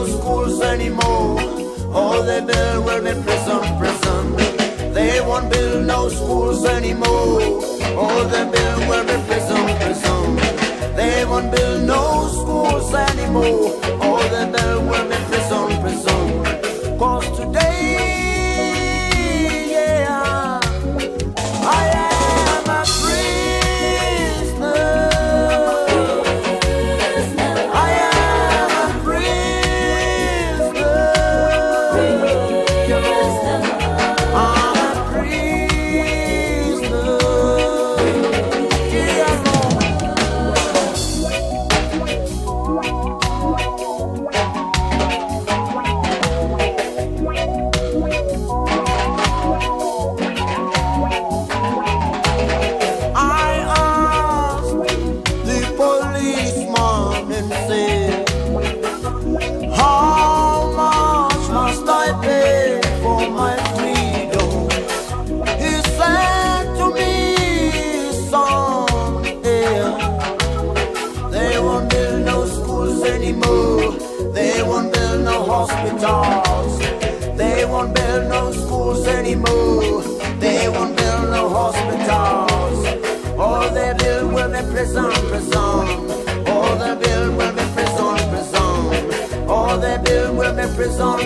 no schools anymore. All they build will be prison, prison. They won't build no schools anymore. All they build will be prison, prison. They won't build no schools anymore. All they build will be prison, prison. Arizona.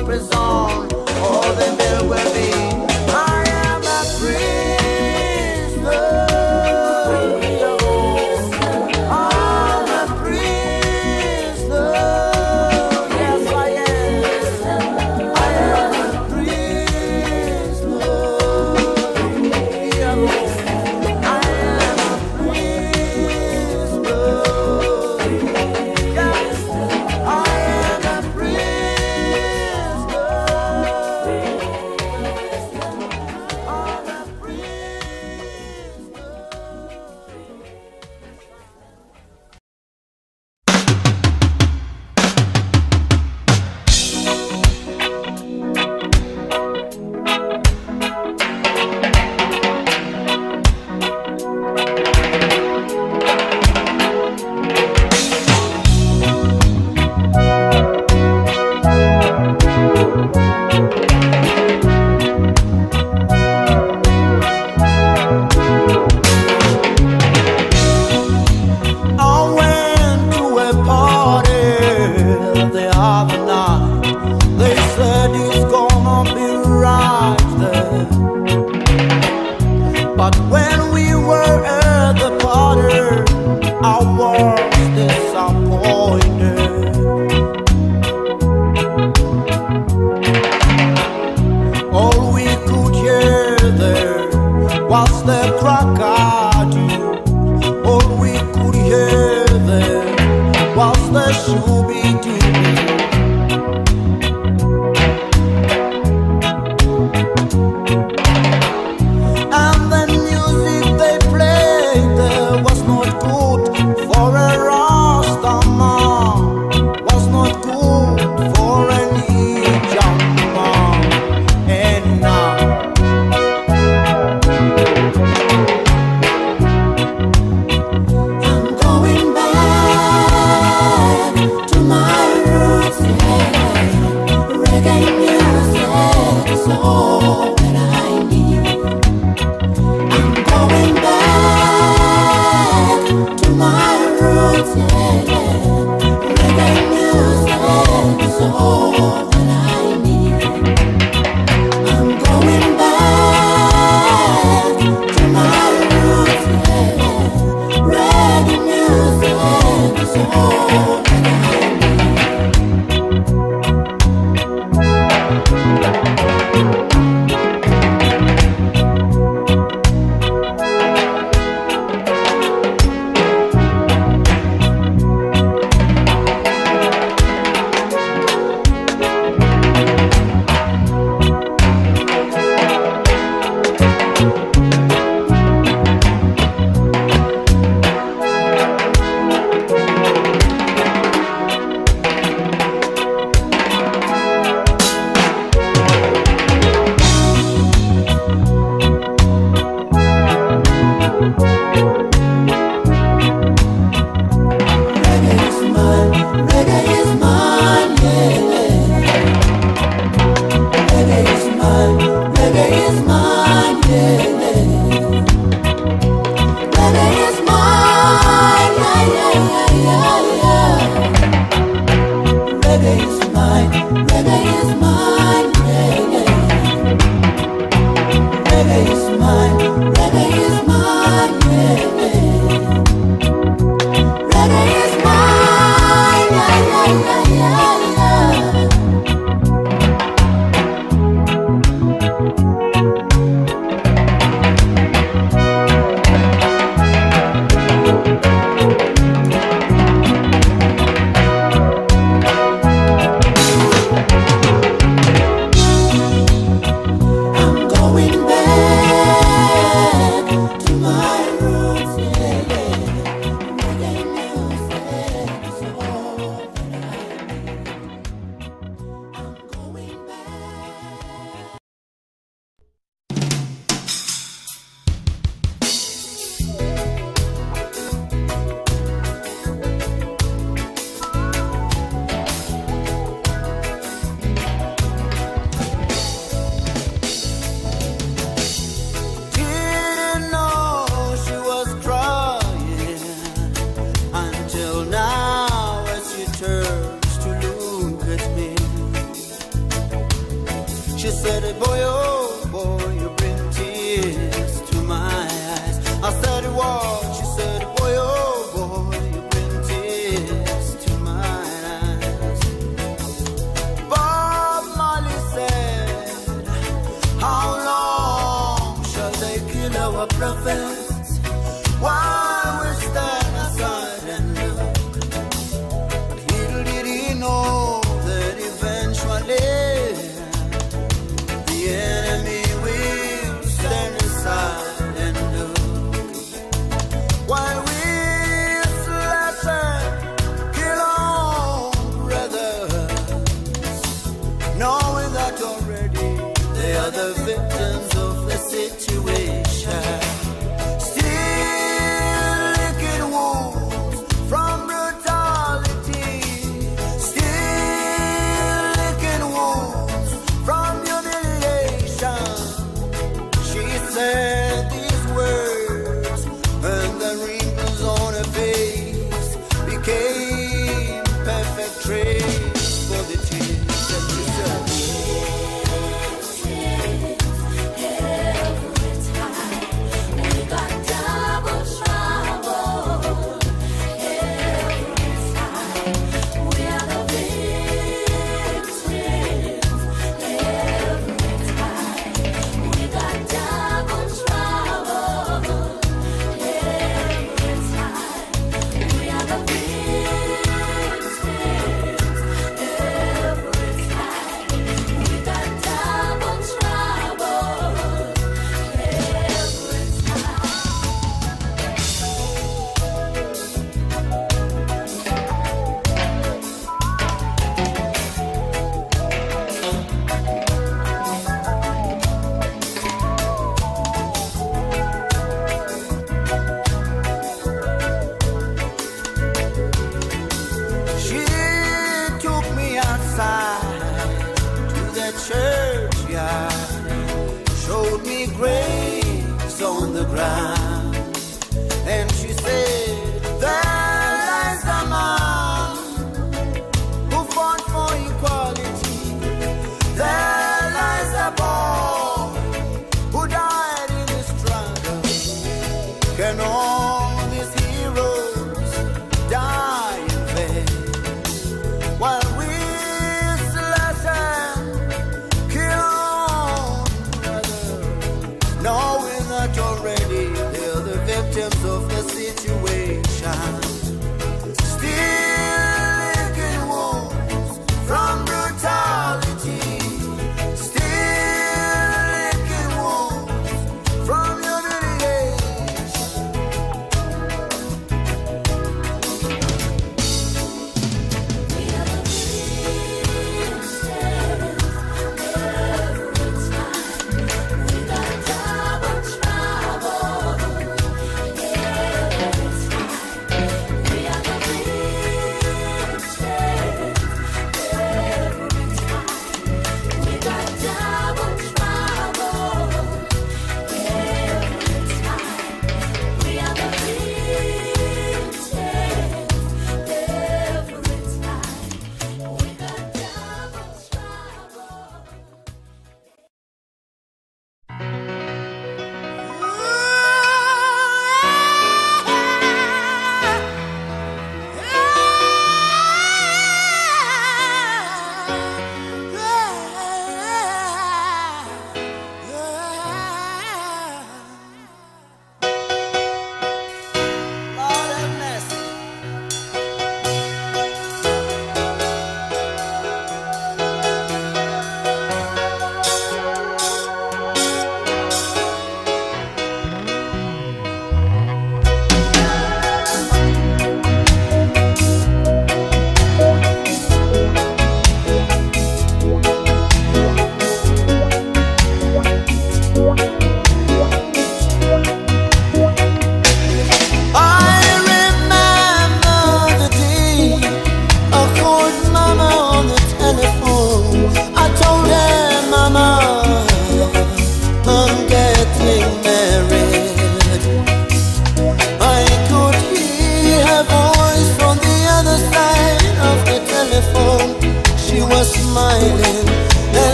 Of the situation.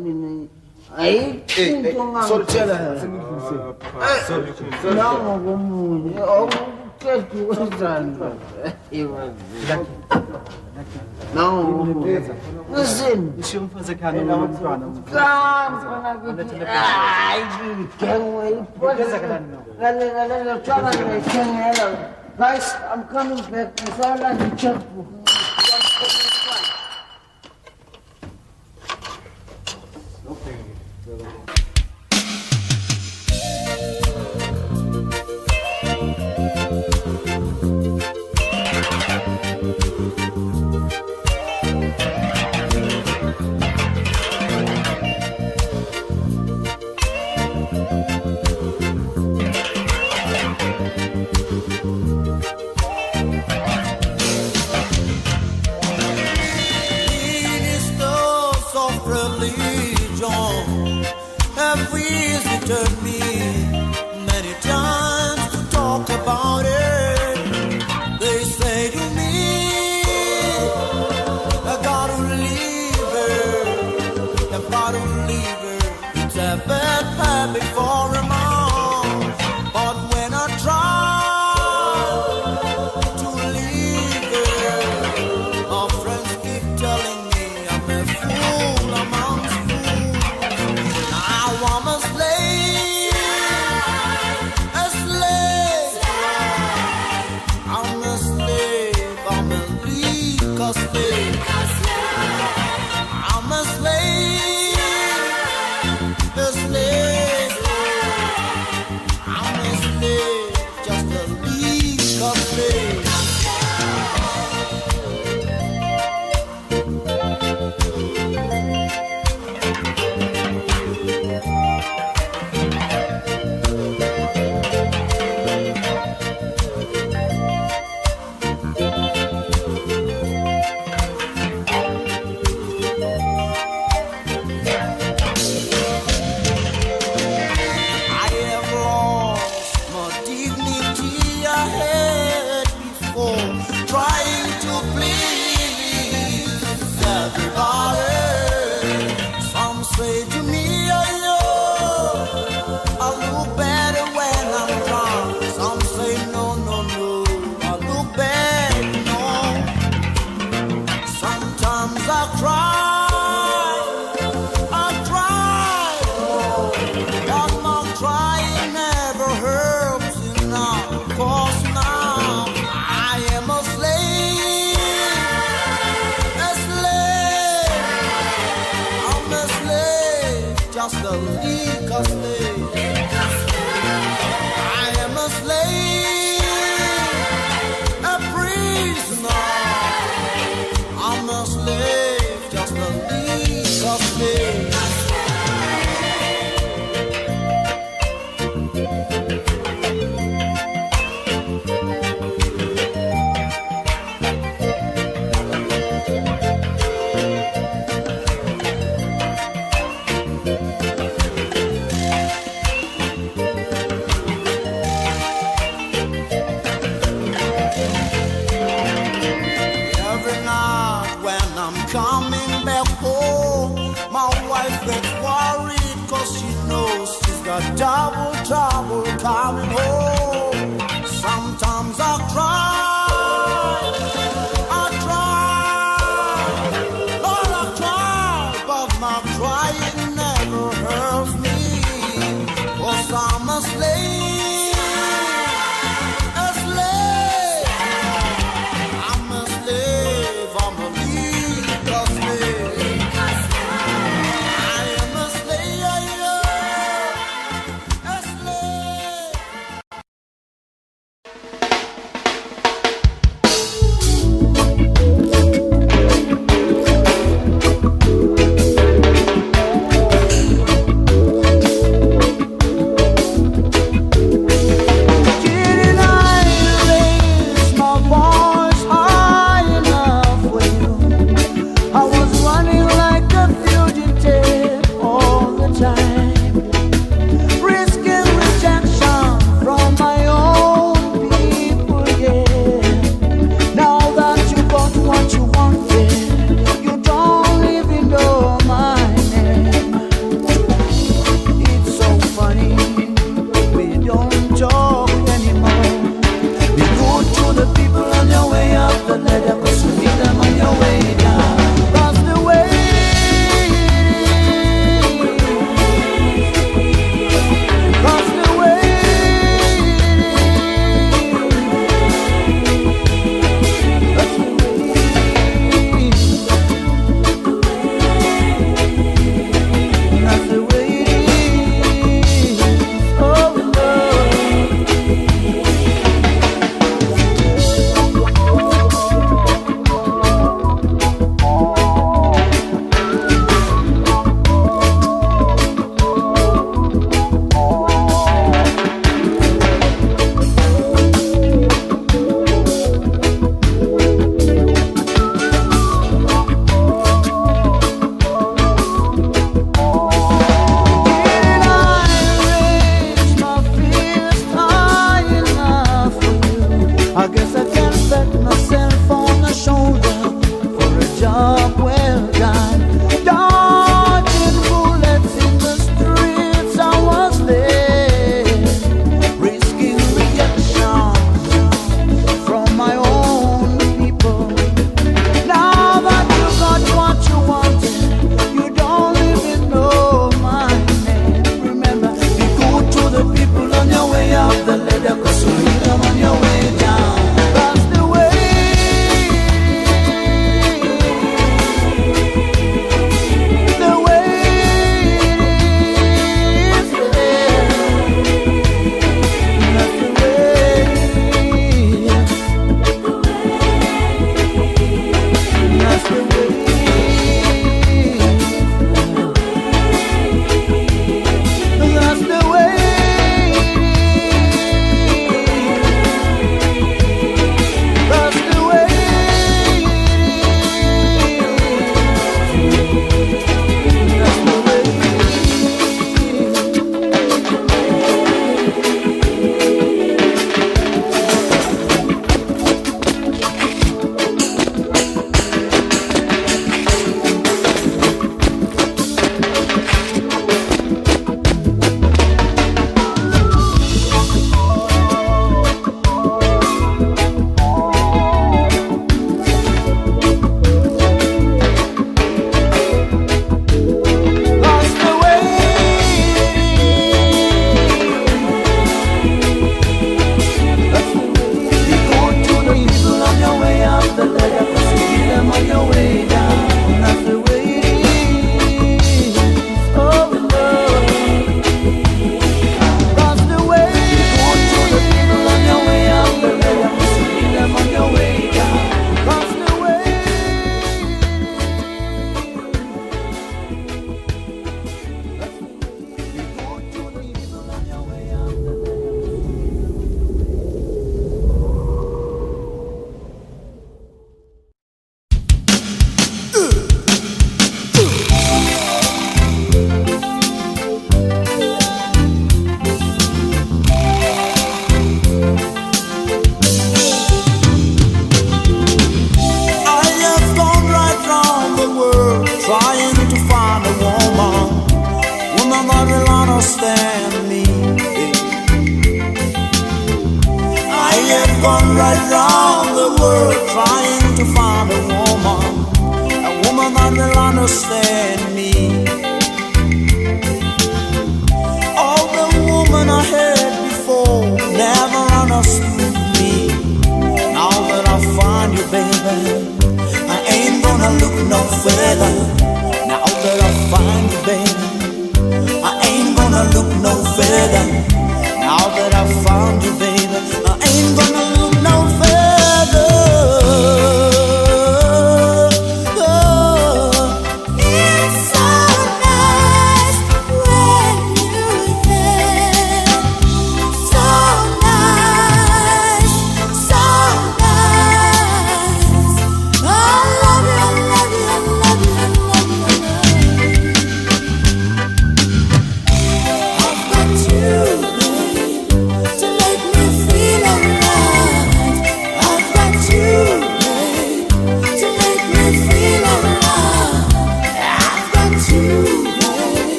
ai Aí, solteira. Não, não vou muito. Eu quero que eu Não, não sei. Deixa eu fazer cá no não plano. Ai, quero aí. Pode Não, Vai, I'm coming não Mas olha de tempo.